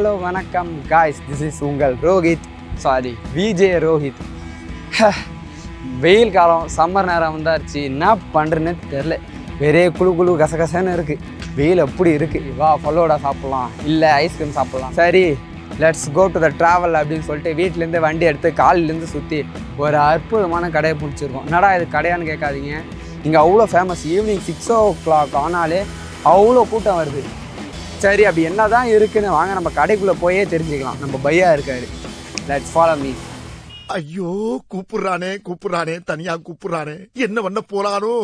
Hello வணக்கம். Guys this is உங்கள் Rohit. Sorry VJ Rohit. வெயில் காலம் சம்மர் நேரம் வந்தாச்சு. என்ன பண்ணுறேன்னு தெரில வெறே குழு குழு கசகசன்னு இருக்குது வெயில் அப்படி இருக்குது வா ஃபலோடா சாப்பிட்லாம். இல்லை ஐஸ்கிரீம் சாப்பிட்லாம். சரி let's go to the travel அப்படின்னு சொல்லிட்டு வீட்டிலேருந்து வண்டி எடுத்து காலிலேருந்து சுற்றி ஒரு அற்புதமான கடையை பிடிச்சிருக்கோம். என்னடா இது கடையான்னு கேட்காதீங்க. இங்கே அவ்வளோ famous evening six o'clock ஆனாலே அவ்வளோ கூட்டம் வருது. சரி அப்படி என்ன தான் இருக்குன்னு வாங்க நம்ம கடைக்குள்ளே போயே தெரிஞ்சுக்கலாம். நம்ம பையா இருக்காரு. லெட்ஸ் ஃபாலோ மீ ஐயோ கூப்பிடுறானே கூப்பிடுறானே தனியா கூப்பிடுறானே. என்ன பண்ண போறானோ?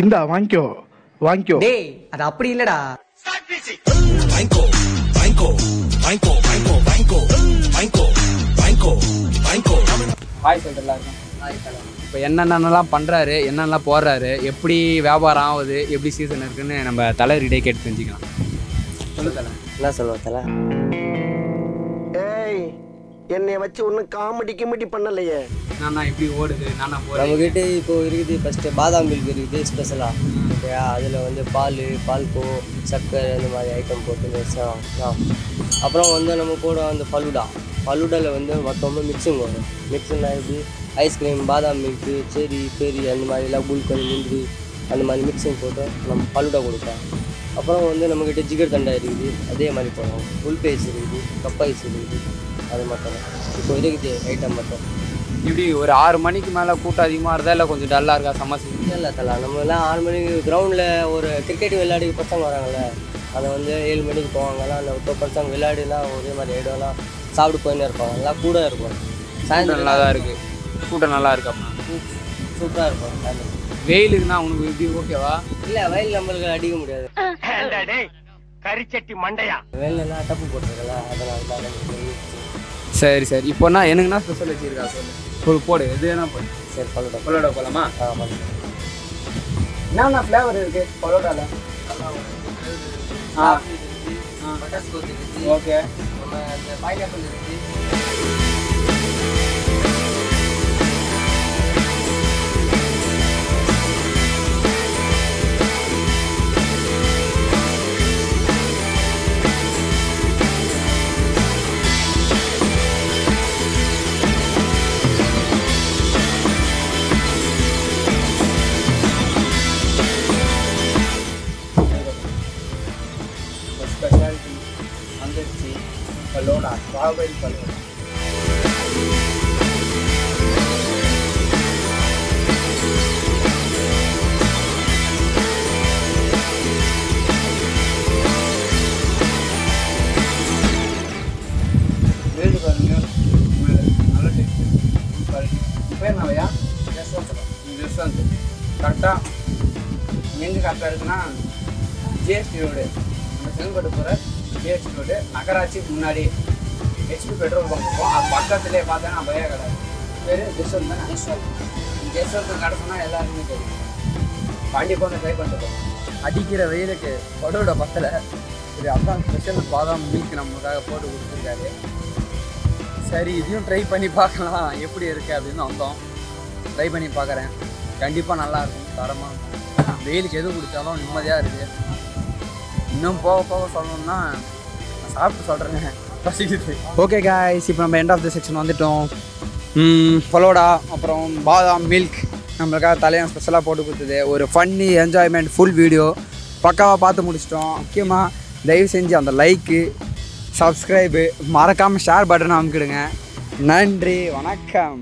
இந்தா வாங்கிக்கோ வாங்கிக்கோ. டேய் அது அப்படி இல்லடா. ஹாய் சொல்லிட்டு இருக்கும் இப்போ என்னென்னலாம் பண்ணுறாரு என்னென்னலாம் போடுறாரு எப்படி வியாபாரம் ஆகுது எப்படி சீசன் இருக்குன்னு நம்ம தலைவர்கிட்டே கேட்டு தெரிஞ்சுக்கலாம். சொல்லு தலை என்ன சொல்லுவ தல? என்னைய வச்சு ஒன்னும் காமெடி கிமெடி பண்ணலையே. நானா எப்படி ஓடுது நானா போகிறேன் நம்மக்கிட்ட இப்போ இருக்குது ஃபஸ்ட்டு பாதாம் மில்க் இருக்குது ஸ்பெஷலாக ஓகேயா அதில் வந்து பால் பால்கோ சர்க்கரை அந்த மாதிரி ஐட்டம் போட்டு வச்சோம் அப்புறம் வந்து நம்ம கூட வந்து ஃபலூடா ஃபலூடாவில் வந்து மொத்தமாக மிக்சிங் வரும். மிக்சிங்னா எப்படி? ஐஸ்கிரீம் பாதாம் மில்க்கு செரி பெரி அந்த மாதிரிலாம் குல்கன் முந்திரி அந்த மாதிரி மிக்சிங் போட்டு நம்ம ஃபலூடா கொடுப்போம். அப்புறம் வந்து நம்மக்கிட்ட ஜிகர் தண்டா இருக்குது. அதே மாதிரி போகிறோம் உல்பேஸ் இருக்குது கப்பாய்ஸ் இருக்குது. அது மட்டும் இப்போ இருக்குது ஐட்டம் மட்டும். இப்படி ஒரு ஆறு மணிக்கு மேலே கூட்டம் அதிகமாக இருந்தா இல்லை கொஞ்சம் டல்லாக இருக்கா? சம்மர் சீசன் இல்லை தலா. நம்ம எல்லாம் ஆறு மணிக்கு கிரவுண்டில் ஒரு கிரிக்கெட் விளையாடி பசங்க வராங்கல்ல அதை வந்து ஏழு மணிக்கு போவாங்கலாம் அந்த இப்போ பசங்க விளையாடிலாம் ஒரே மாதிரி ஐடம்லாம் சாப்பிட்டு போயின்னு இருப்பாங்க. எல்லாம் கூட இருக்கும். சாயந்தரம் நல்லா தான் இருக்குது கூட்டம் நல்லா இருக்கு அப்படின்னா சூப்பராக இருக்கும் சாயந்தரம். வெயிலுக்குன்னா உனக்கு இப்படி ஓகேவா இல்லை வயல் நம்மளுக்கு அடிக்க முடியாது. கரிச்சட்டி மண்டையா? வெயிலெல்லாம் டப்பு போட்டிருக்கல அதனால தான் வெயில். சரி சரி. இப்போனா எனக்குன்னா ஸ்பெஷல் வச்சிருக்கா சொல்லு. போடு போடு. எது வேணா போடு. சரி பல்லோட பலோடா போகலாமா ஆமாம் என்னென்ன ஃப்ளேவர் இருக்கு? பலோடால? ஆ. இருக்குது ஓகே. பைனாப்பிள் இருக்குது பலோடா ஸ்ட்ராபெரி பலோடா பாருங்க உள்ள நல்ல டேஸ்ட் குவாலிட்டி பேர் என்னவையா ஜஸ்வந்த் ஜஸ்வந்த் கரெக்டாக எங்கே கரெக்டாக இருக்குன்னா ஜிஎஸ்டி ரோடு நம்ம செங்கோட்டு போகிற ஜிஎஸ்டி ரோடு நகராட்சிக்கு முன்னாடி ஹெச்பி பெட்ரோல் பங்க் இருக்கும் அது பக்கத்துலேயே பார்த்தா பையா கடை. பேர் ஜெஸ்வந்த் தானே? ஜெஸ்வந்த் ஜெஸ்வந்த் கடை சொன்னால் எல்லாருமே தெரியும். கண்டிப்பாக வந்து ட்ரை பண்ணிட்டு அடிக்கிற வெயிலுக்கு படோட பத்தலை. சரி அதான் ஸ்பெஷல் பாதாம் மில்க் நமக்காக போட்டு கொடுத்துருக்காரு. சரி இதையும் ட்ரை பண்ணி பார்க்கலாம். எப்படி இருக்கு அப்படின்னு வந்தோம். ட்ரை பண்ணி பார்க்குறேன். கண்டிப்பாக நல்லா இருக்கும். தரமாக இருக்கும். வெயிலுக்கு எது குடித்தாலும் நிம்மதியாக இருக்குது இன்னும் போக போக சொல்லணும்னா நான் சாப்பிட்டு சொல்கிறேங்க ஓகே காய்ஸ் இப்போ நம்ம எண்ட் ஆஃப் த செக்ஷன் வந்துட்டோம். ஃபலோடா அப்புறம் பாதாம் மில்க் நம்மளுக்காக தலையம் ஸ்பெஷலாக போட்டு கொடுத்தது. ஒரு ஃபன்னி என்ஜாய்மெண்ட் ஃபுல் வீடியோ பக்காவாக பார்த்து முடிச்சிட்டோம். முக்கியமாக தயவு செஞ்சு அந்த லைக்கு சப்ஸ்கிரைபு மறக்காமல் ஷேர் பட்டனை அமுக்கிடுங்க. நன்றி வணக்கம்.